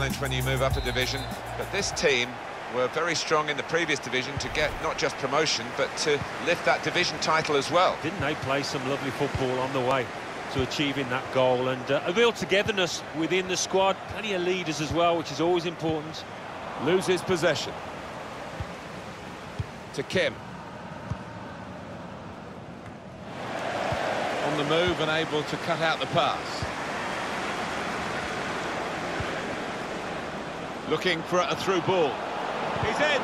challenge when you move up a division, but this team were very strong in the previous division to get not just promotion, but to lift that division title as well. Didn't they play some lovely football on the way to achieving that goal? And uh, a real togetherness within the squad, plenty of leaders as well, which is always important. Loses possession. To Kim. On the move and able to cut out the pass. Looking for a through ball. He's in.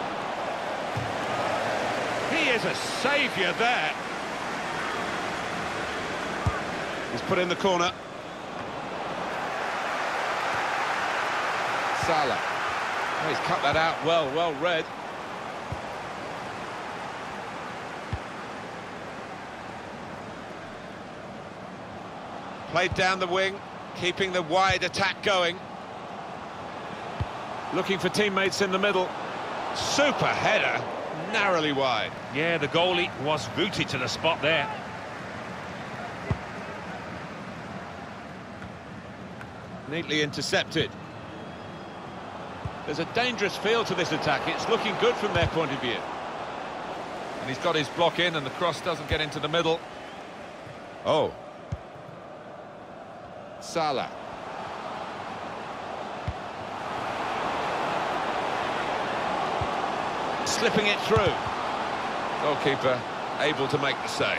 He is a saviour there. He's put in the corner. Salah. Oh, he's cut that out well, well read. Played down the wing, keeping the wide attack going. Looking for teammates in the middle. Super header, narrowly wide. Yeah, the goalie was rooted to the spot there. Neatly intercepted. There's a dangerous feel to this attack. It's looking good from their point of view. And he's got his block in and the cross doesn't get into the middle. Oh. Salah. Slipping it through. Goalkeeper able to make the save.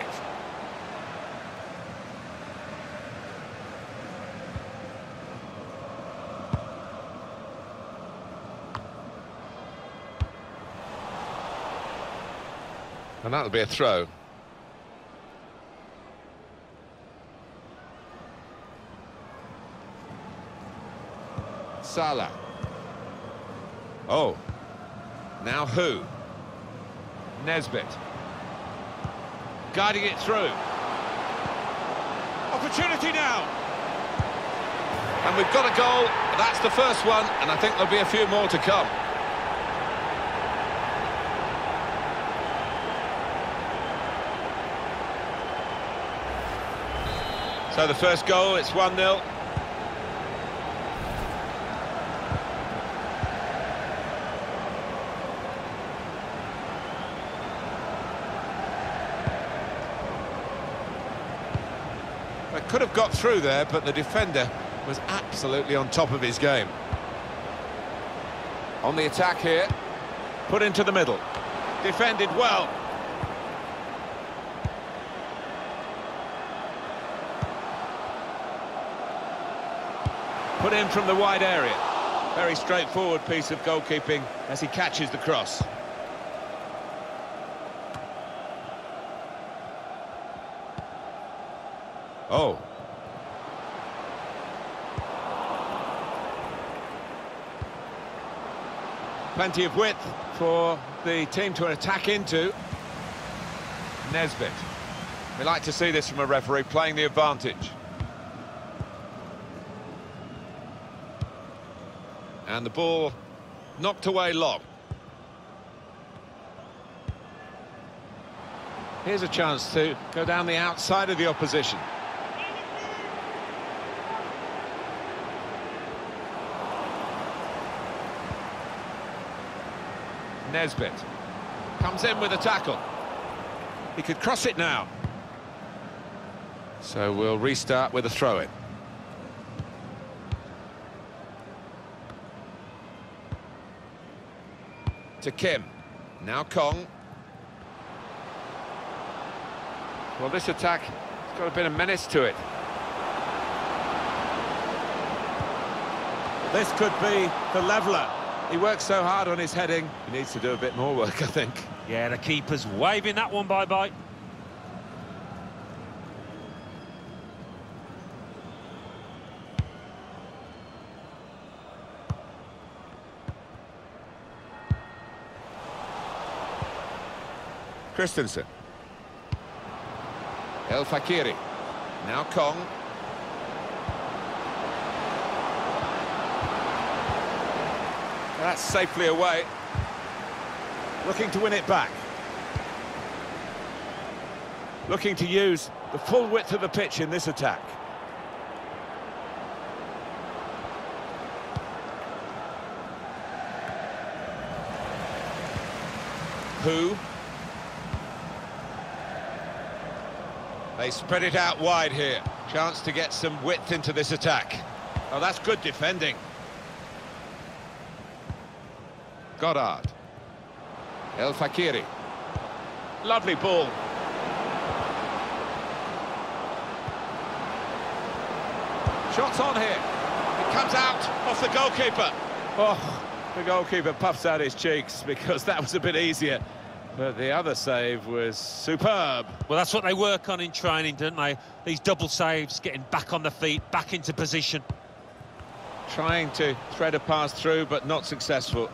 And that'll be a throw. Salah. Oh. Now who? Nesbit. Guiding it through. Opportunity now. And we've got a goal. That's the first one, and I think there'll be a few more to come. So the first goal, it's 1-0. Could have got through there, but the defender was absolutely on top of his game. On the attack here, put into the middle. Defended well. Put in from the wide area. Very straightforward piece of goalkeeping as he catches the cross. Oh. Plenty of width for the team to attack into. Nesbit. We like to see this from a referee, playing the advantage. And the ball knocked away long. Here's a chance to go down the outside of the opposition. Nesbit comes in with a tackle. He could cross it now. So we'll restart with a throw-in. To Kim. Now Kong. Well, this attack has got a bit of menace to it. This could be the leveller. He works so hard on his heading, he needs to do a bit more work, I think. Yeah, the keeper's waving that one bye-bye. Christensen. El Fakiri. Now Kong. That's safely away. Looking to win it back. Looking to use the full width of the pitch in this attack. Who? They spread it out wide here. Chance to get some width into this attack. Oh, that's good defending. Goddard. El Fakiri. Lovely ball. Shots on here. It comes out off the goalkeeper. Oh, the goalkeeper puffs out his cheeks because that was a bit easier. But the other save was superb. Well, that's what they work on in training, don't they? These double saves, getting back on the feet, back into position. Trying to thread a pass through, but not successful.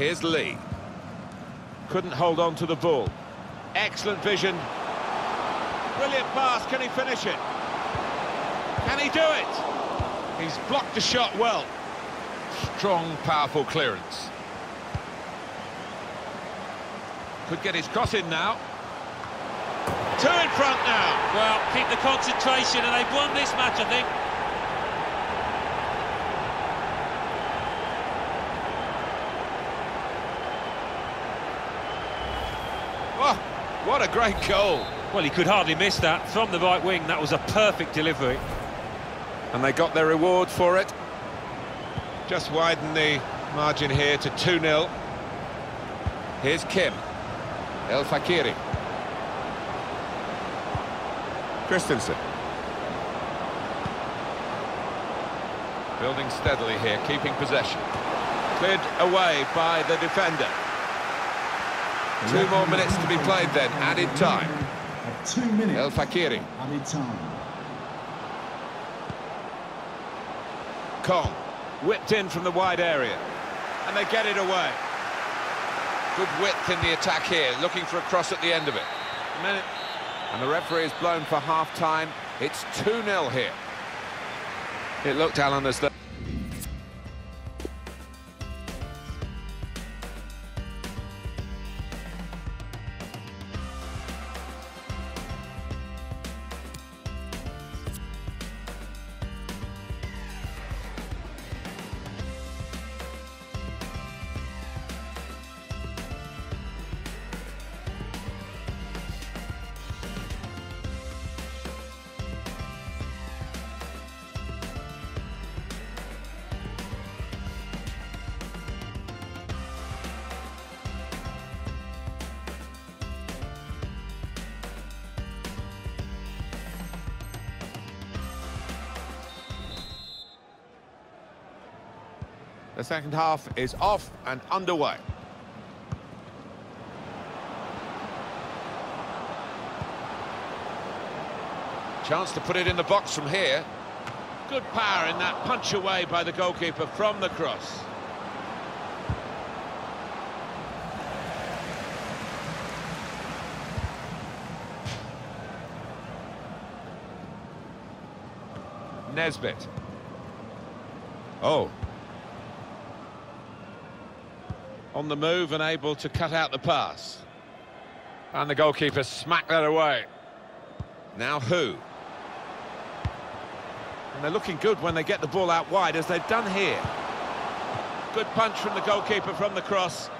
Here's Lee. Couldn't hold on to the ball. Excellent vision. Brilliant pass. Can he finish it? Can he do it? He's blocked the shot well. Strong, powerful clearance. Could get his cross in now. Two in front now. Well, keep the concentration, and they've won this match, I think. Oh, what a great goal. Well, he could hardly miss that. From the right wing, that was a perfect delivery. And they got their reward for it. Just widen the margin here to 2-0. Here's Kim. El Fakiri. Christensen. Building steadily here, keeping possession. Cleared away by the defender. Two more minutes to be played then, added time. Two minutes. El Fakiri. Added time. Kong, whipped in from the wide area. And they get it away. Good width in the attack here, looking for a cross at the end of it. A minute. And the referee is blown for half-time. It's 2-0 here. It looked, Alan, as though... The second half is off and underway. Chance to put it in the box from here. Good power in that punch away by the goalkeeper from the cross. Nesbit. Oh, on the move and able to cut out the pass. And the goalkeeper smacked that away. Now who? And they're looking good when they get the ball out wide, as they've done here. Good punch from the goalkeeper from the cross.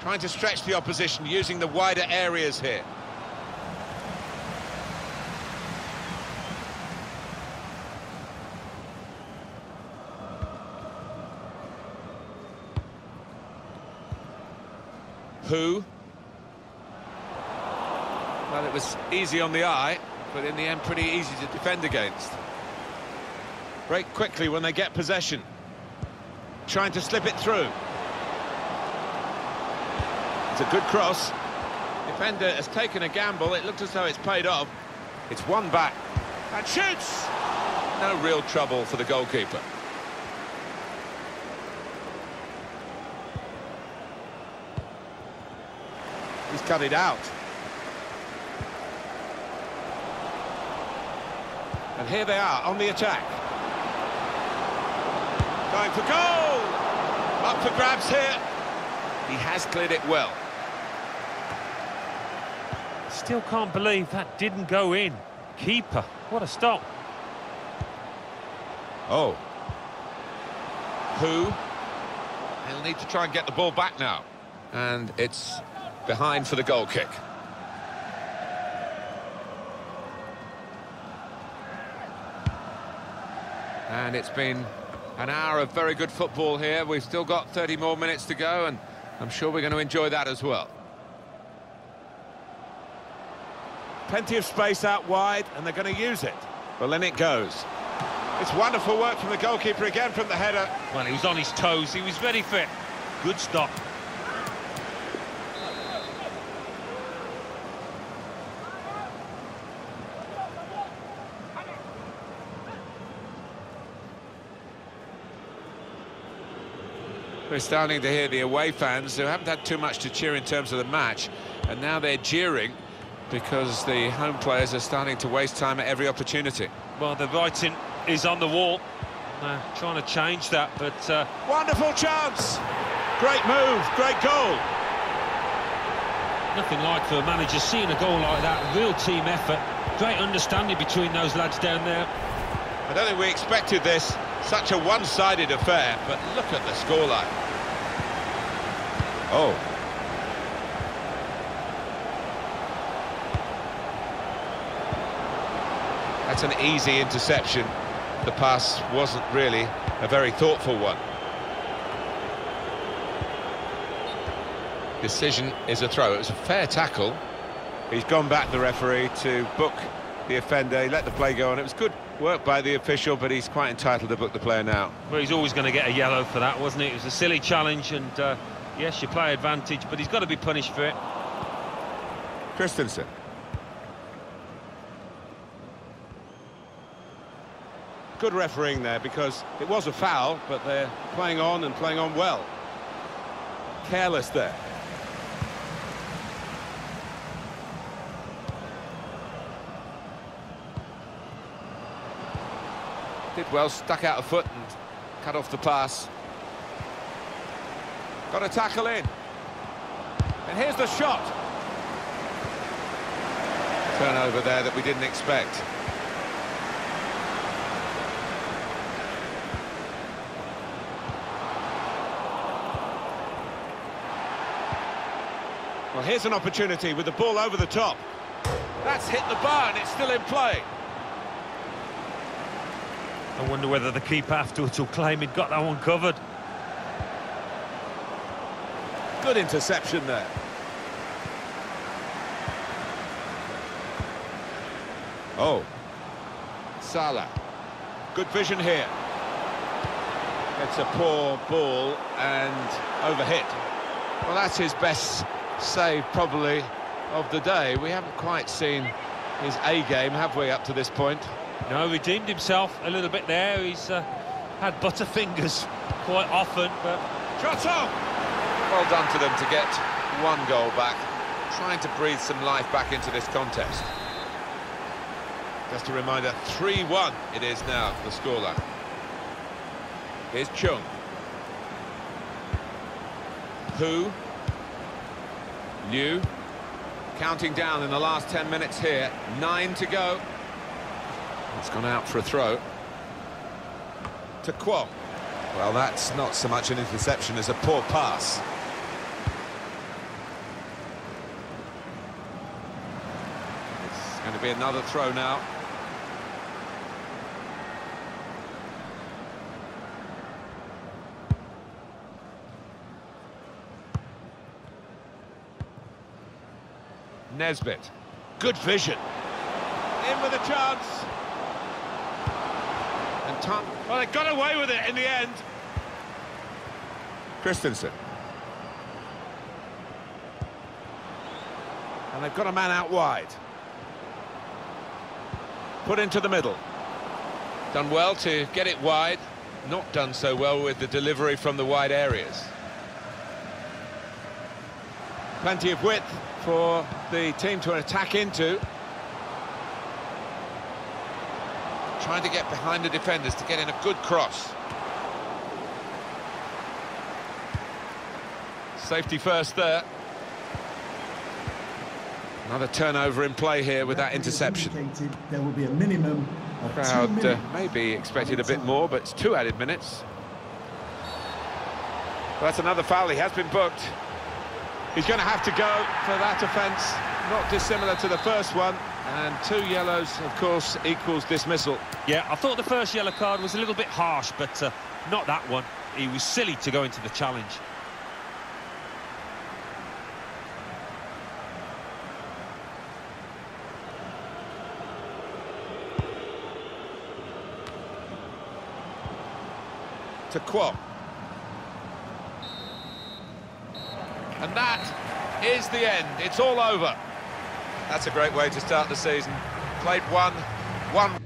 Trying to stretch the opposition, using the wider areas here. Who? Well, it was easy on the eye, but in the end pretty easy to defend against. Break quickly when they get possession. Trying to slip it through. It's a good cross. Defender has taken a gamble. It looks as though it's paid off. It's one back. And shoots! No real trouble for the goalkeeper. He's cut it out. And here they are on the attack. Going for goal! Up for grabs here. He has cleared it well. Still can't believe that didn't go in. Keeper, what a stop. Oh. Who? He'll need to try and get the ball back now. And it's behind for the goal kick. And it's been an hour of very good football here. We've still got 30 more minutes to go, and I'm sure we're going to enjoy that as well. Plenty of space out wide, and they're going to use it. Well, then it goes. It's wonderful work from the goalkeeper again from the header. Well, he was on his toes, he was very fit. Good stop. We're starting to hear the away fans who haven't had too much to cheer in terms of the match, and now they're jeering because the home players are starting to waste time at every opportunity. Well, the writing is on the wall. Uh, trying to change that, but... Uh... Wonderful chance! Great move, great goal! Nothing like for a manager seeing a goal like that, real team effort. Great understanding between those lads down there. I don't think we expected this. Such a one-sided affair, but look at the scoreline. Oh. That's an easy interception. The pass wasn't really a very thoughtful one. Decision is a throw. It was a fair tackle. He's gone back, the referee, to book the offender. He let the play go on. It was good work by the official, but he's quite entitled to book the player now. Well, he's always going to get a yellow for that, wasn't it? It was a silly challenge, and uh, yes, you play advantage, but he's got to be punished for it. Christensen. Good refereeing there, because it was a foul, but they're playing on and playing on well. Careless there. Did well, stuck out a foot and cut off the pass. Got a tackle in. And here's the shot. Turnover there that we didn't expect. Well, here's an opportunity with the ball over the top. That's hit the bar and it's still in play. I wonder whether the keeper afterwards will claim he'd got that one covered. Good interception there. Oh. Salah. Good vision here. It's a poor ball and overhit. Well, that's his best save, probably, of the day. We haven't quite seen his A-game, have we, up to this point? No, redeemed himself a little bit there. He's uh, had butterfingers quite often, but... Shot on! Well done to them to get one goal back, trying to breathe some life back into this contest. Just a reminder, 3-1 it is now, the scoreline. Here's Chung. Who? Liu. Counting down in the last 10 minutes here. Nine to go. It's gone out for a throw. To Kwon. Well, that's not so much an interception as a poor pass. It's going to be another throw now. Nesbitt. Good vision. In with a chance. And Tom... Well, they got away with it in the end. Christensen. And they've got a man out wide. Put into the middle. Done well to get it wide. Not done so well with the delivery from the wide areas. Plenty of width for the team to attack into. Trying to get behind the defenders to get in a good cross. Safety first there. Another turnover in play here with that interception. There will be a minimum of two Crowd uh, minutes. maybe expected a bit more, but it's two added minutes. Well, that's another foul. He has been booked. He's going to have to go for that offence, not dissimilar to the first one. And two yellows, of course, equals dismissal. Yeah, I thought the first yellow card was a little bit harsh, but uh, not that one. He was silly to go into the challenge. To Kwok. And that is the end. It's all over. That's a great way to start the season. Played one, won